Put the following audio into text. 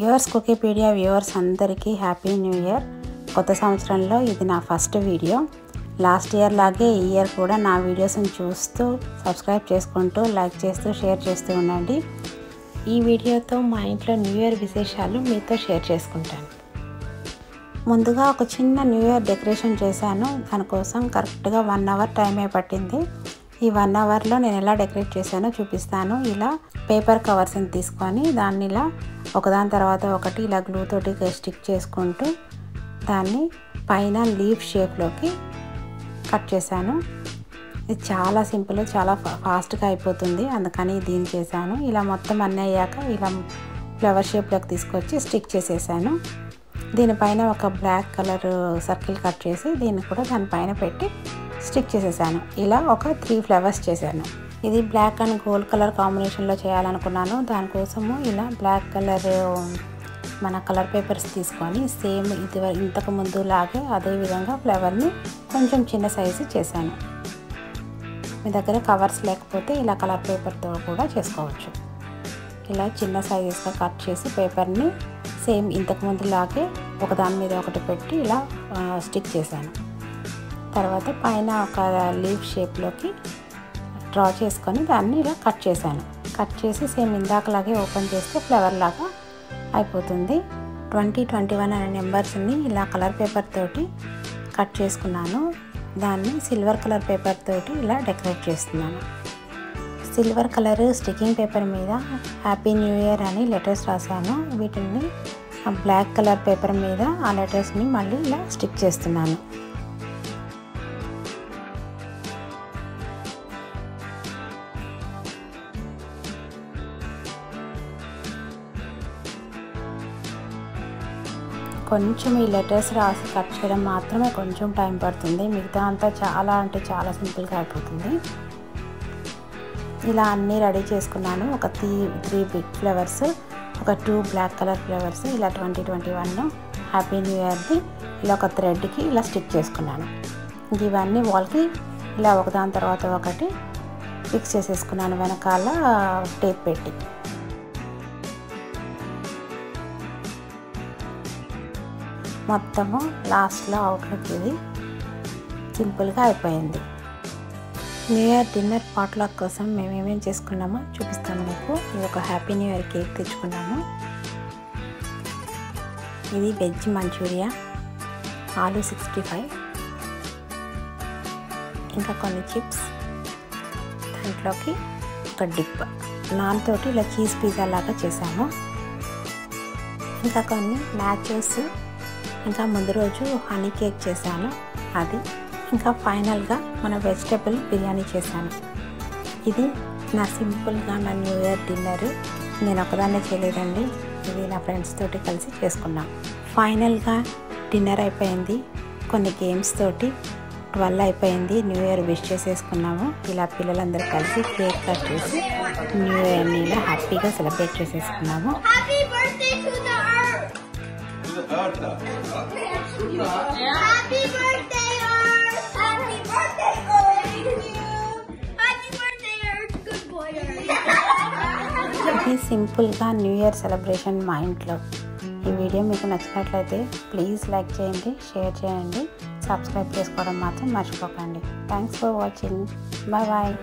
Yours కుకీపీడియా viewers అందరికీ happy new year. కొత్త సంవత్సరంలో ఇది నా ఫస్ట్ వీడియో. లాస్ట్ ఇయర్ లాగే ఈ ఇయర్ కూడా నా వీడియోస్ని చూస్తూ సబ్స్క్రైబ్ చేసుకుంటూ లైక్ చేస్తూ షేర్ చేస్తూ ఉండండి. ఈ వీడియోతో మా ఇంట్లో న్యూ ఇయర్ విశేషాలు మీతో షేర్ చేసుకుంటాను. ముందుగా ఒక చిన్న న్యూ ఇయర్ డెకరేషన్ చేశాను. దానికోసం కరెక్ట్గా వన్ అవర్ టైమే పట్టింది. ఈ వన్ అవర్లో నేను ఎలా డెకరేట్ చేశానో చూపిస్తాను. ఇలా పేపర్ కవర్స్ని తీసుకొని దాన్ని ఇలా ఒకదాని తర్వాత ఒకటి ఇలా గ్లూ తోటి స్టిక్ చేసుకుంటూ దాన్ని పైన లీఫ్ షేప్లోకి కట్ చేశాను. ఇది చాలా సింపుల్ చాలా ఫాస్ట్గా అయిపోతుంది. అందుకని దీన్ని చేశాను. ఇలా మొత్తం అన్నీ అయ్యాక ఇలా ఫ్లవర్ షేప్లోకి తీసుకొచ్చి స్టిక్ చేసేసాను. దీనిపైన ఒక బ్లాక్ కలర్ సర్కిల్ కట్ చేసి దీన్ని కూడా దానిపైన పెట్టి స్టిక్ చేసేసాను. ఇలా ఒక త్రీ ఫ్లవర్స్ చేశాను. ఇది బ్లాక్ అండ్ గోల్డ్ కలర్ కాంబినేషన్లో చేయాలనుకున్నాను. దానికోసము ఇలా బ్లాక్ కలర్ మన కలర్ పేపర్స్ తీసుకొని సేమ్ ఇది ఇంతకు ముందు లాగే అదే విధంగా ఫ్లవర్ని కొంచెం చిన్న సైజు చేశాను. మీ దగ్గర కవర్స్ లేకపోతే ఇలా కలర్ పేపర్తో కూడా చేసుకోవచ్చు. ఇలా చిన్న సైజెస్గా కట్ చేసి పేపర్ని సేమ్ ఇంతకు ముందు లాగే ఒకదాని మీద ఒకటి పెట్టి ఇలా స్టిక్ చేశాను. తర్వాత పైన ఒక లీఫ్ షేప్లోకి డ్రా చేసుకొని దాన్ని ఇలా కట్ చేశాను. కట్ చేసి సేమ్ ఇందాకలాగే ఓపెన్ చేస్తే ఫ్లవర్ లాగా అయిపోతుంది. ట్వంటీ ట్వంటీ వన్ అనే నెంబర్స్ని ఇలా కలర్ పేపర్ తోటి కట్ చేసుకున్నాను. దాన్ని సిల్వర్ కలర్ పేపర్ తోటి ఇలా డెకరేట్ చేస్తున్నాను. సిల్వర్ కలర్ స్టికింగ్ పేపర్ మీద హ్యాపీ న్యూ ఇయర్ అని లెటర్స్ రాశాను. వీటిని బ్లాక్ కలర్ పేపర్ మీద ఆ లెటర్స్ని మళ్ళీ ఇలా స్టిక్ చేస్తున్నాను. కొంచెం ఈ లెటర్స్ రాసి కట్ చేయడం మాత్రమే కొంచెం టైం పడుతుంది. మిగతా అంతా చాలా అంటే చాలా సింపుల్గా అయిపోతుంది. ఇలా అన్నీ రెడీ చేసుకున్నాను. ఒక త్రీ త్రీ బిగ్ ఫ్లవర్స్ ఒక టూ బ్లాక్ కలర్ ఫ్లవర్స్ ఇలా twenty twenty one happy new ఇయర్ది ఇలా ఒక థ్రెడ్కి ఇలా స్టిక్ చేసుకున్నాను. ఇవన్నీ వాల్కి ఇలా ఒకదాని తర్వాత ఒకటి ఫిక్స్ చేసేసుకున్నాను. వెనకాల టేప్ పెట్టి. మొత్తము లాస్ట్లో అవుట్లుక్ ఇది సింపుల్గా అయిపోయింది. న్యూ ఇయర్ డిన్నర్ పాట్లాక్ కోసం మేము ఏమేమి చేసుకున్నామో చూపిస్తాను మీకు. ఇది ఒక హ్యాపీ న్యూ ఇయర్ కేక్ తెచ్చుకున్నాము. ఇది వెజ్ మంచూరియా ఆలు సిక్స్టీ ఫైవ్. ఇంకా కొన్ని చిప్స్ దాంట్లోకి ఒక డిప్. నాన్ తోటి ఇలా చీజ్ పిజ్జా లాగా చేసాము. ఇంకా కొన్ని మ్యాచెస్ ఇంకా ముందు రోజు హనీ కేక్ చేశాను. అది ఇంకా ఫైనల్గా మన వెజిటబుల్ బిర్యానీ చేశాను. ఇది నా సింపుల్గా నా న్యూ ఇయర్ డిన్నర్. నేను ఒకదాన్నే చేయలేదండి. ఇది నా ఫ్రెండ్స్ తోటి కలిసి చేసుకున్నాం. ఫైనల్గా డిన్నర్ అయిపోయింది. కొన్ని గేమ్స్ తోటి ట్వెల్వ్ అయిపోయింది. న్యూ ఇయర్ విష్ చేసేసుకున్నాము. ఇలా పిల్లలందరూ కలిసి కేక్ కట్ చేసి న్యూ ఇయర్ని ఇలా హ్యాపీగా సెలబ్రేట్ చేసేసుకున్నాము. The earth! Happy birthday, Earth! Happy birthday, Earth! Happy birthday, Earth! Good boy, Earth! ఇది సింపుల్గా న్యూ ఇయర్ సెలబ్రేషన్ మా ఇంట్లో ఈ వీడియో మీకు నచ్చినట్లయితే ప్లీజ్ లైక్ చేయండి షేర్ చేయండి సబ్స్క్రైబ్ చేసుకోవడం మాత్రం మర్చిపోకండి thanks for watching bye bye